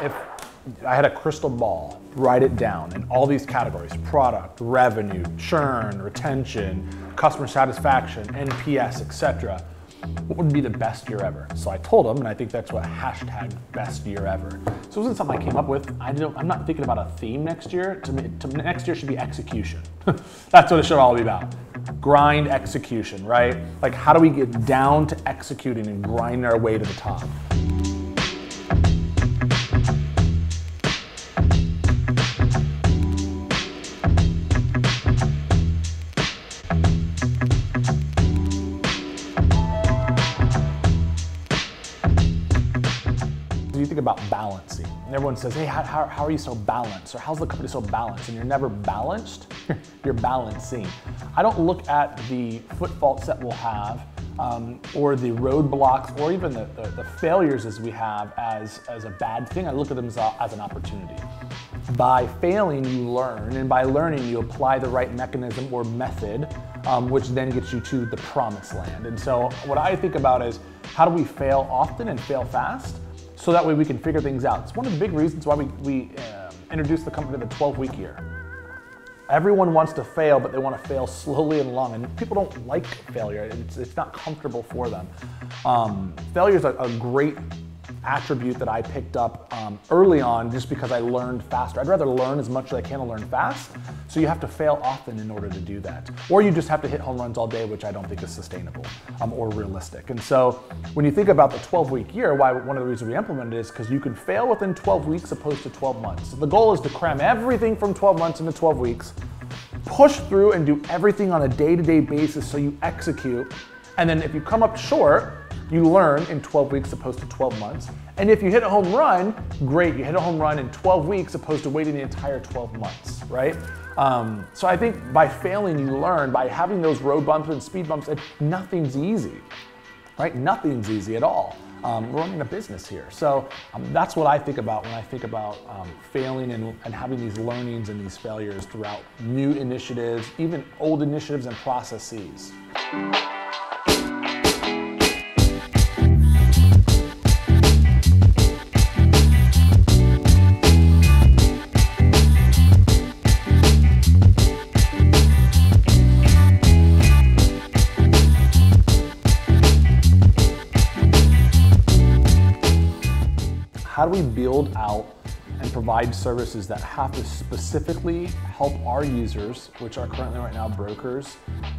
If I had a crystal ball, write it down in all these categories, product, revenue, churn, retention, customer satisfaction, NPS, etc. What would be the best year ever? So I told him, and I think that's what hashtag best year ever. So it wasn't something I came up with. I don't, I'm not thinking about a theme next year. To, me, to next year should be execution. that's what it should all be about. Grind execution, right? Like how do we get down to executing and grinding our way to the top? Think about balancing, and everyone says, hey, how, how, how, are you so balanced? Or how's the company so balanced? And you're never balanced, you're balancing. I don't look at the foot faults that we'll have um, or the roadblocks or even the, the, the, failures as we have as, as a bad thing. I look at them as, a, as an opportunity. By failing, you learn, and by learning, you apply the right mechanism or method, um, which then gets you to the promised land. And so, what I think about is how do we fail often and fail fast? So that way we can figure things out. It's one of the big reasons why we, we uh, introduced the company to the 12 week year. Everyone wants to fail, but they want to fail slowly and long. And people don't like failure. It's, it's not comfortable for them. Um, failure is a, a great attribute that I picked up um, early on just because I learned faster. I'd rather learn as much as I can to learn fast. So you have to fail often in order to do that. Or you just have to hit home runs all day, which I don't think is sustainable um, or realistic. And so when you think about the 12 week year, why one of the reasons we implemented it is because you can fail within 12 weeks opposed to 12 months. So the goal is to cram everything from 12 months into 12 weeks, push through and do everything on a day to day basis so you execute. And then if you come up short, you learn in 12 weeks opposed to 12 months. And if you hit a home run, great, you hit a home run in 12 weeks opposed to waiting the entire 12 months, right? Um, so I think by failing, you learn. By having those road bumps and speed bumps, it, nothing's easy, right? Nothing's easy at all. Um, we're running a business here. So um, that's what I think about when I think about um, failing and, and having these learnings and these failures throughout new initiatives, even old initiatives and processes. How do we build out and provide services that have to specifically help our users, which are currently right now brokers,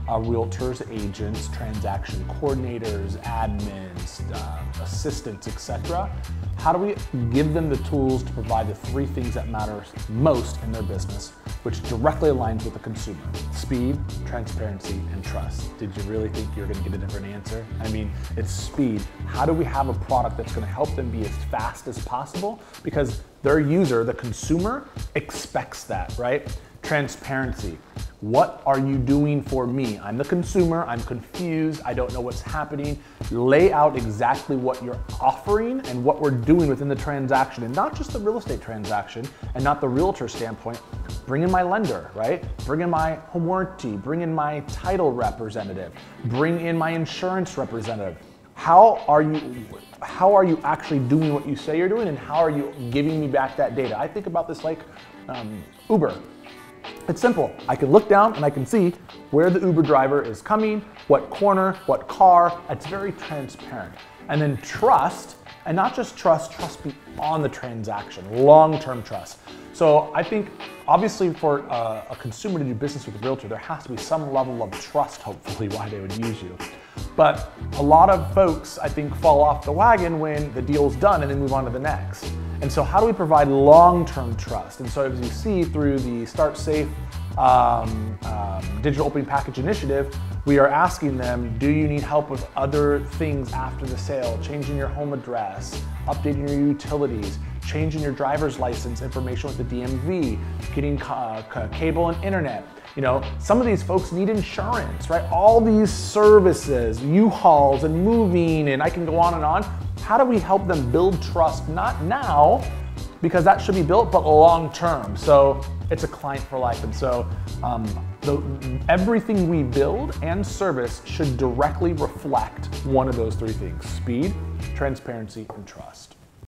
uh, realtors, agents, transaction coordinators, admins, uh, assistants, etc. How do we give them the tools to provide the three things that matter most in their business, which directly aligns with the consumer? Speed, transparency, and trust. Did you really think you were gonna get a different answer? I mean, it's speed. How do we have a product that's gonna help them be as fast as possible? Because their user, the consumer, expects that, right? Transparency. What are you doing for me? I'm the consumer, I'm confused, I don't know what's happening. Lay out exactly what you're offering and what we're doing within the transaction, and not just the real estate transaction and not the realtor standpoint. Bring in my lender, right? Bring in my home warranty, bring in my title representative, bring in my insurance representative. How are you how are you actually doing what you say you're doing and how are you giving me back that data? I think about this like um, Uber. It's simple. I can look down and I can see where the Uber driver is coming, what corner, what car. It's very transparent. And then trust, and not just trust, trust beyond the transaction, long-term trust. So I think obviously for a, a consumer to do business with a realtor, there has to be some level of trust, hopefully, why they would use you. But a lot of folks, I think, fall off the wagon when the deal's done and they move on to the next. And so, how do we provide long term trust? And so, as you see through the Start Safe um, um, digital opening package initiative, we are asking them do you need help with other things after the sale, changing your home address, updating your utilities, changing your driver's license information with the DMV, getting uh, cable and internet. You know, some of these folks need insurance, right? All these services, U-Hauls and moving, and I can go on and on. How do we help them build trust, not now, because that should be built, but long term. So it's a client for life. And so um, the, everything we build and service should directly reflect one of those three things speed, transparency, and trust.